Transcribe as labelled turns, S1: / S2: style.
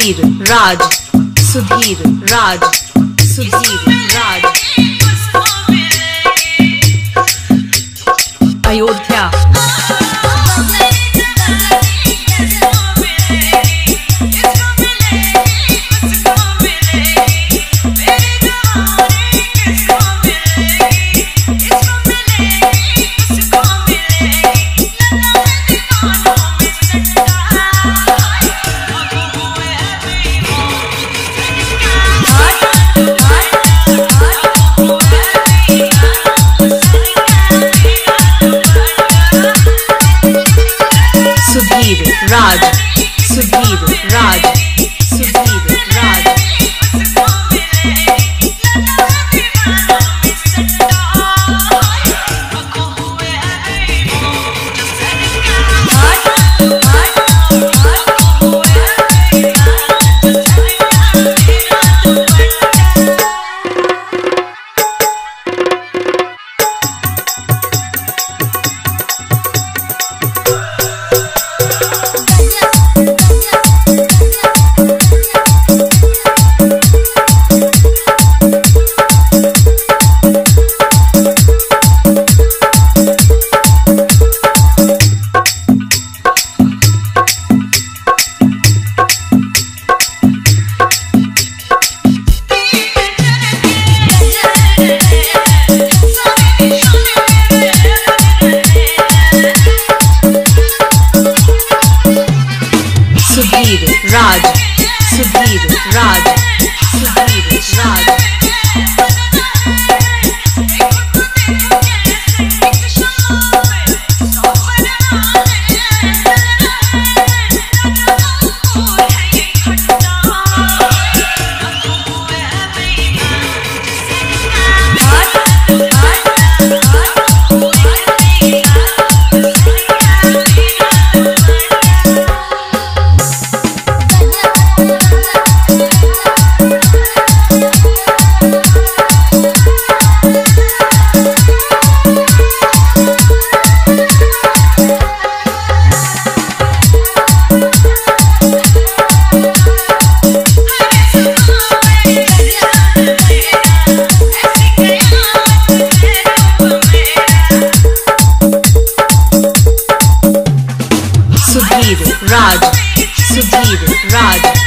S1: Sudhir Raj Sudhir Raj Sudhir Raj. Raj.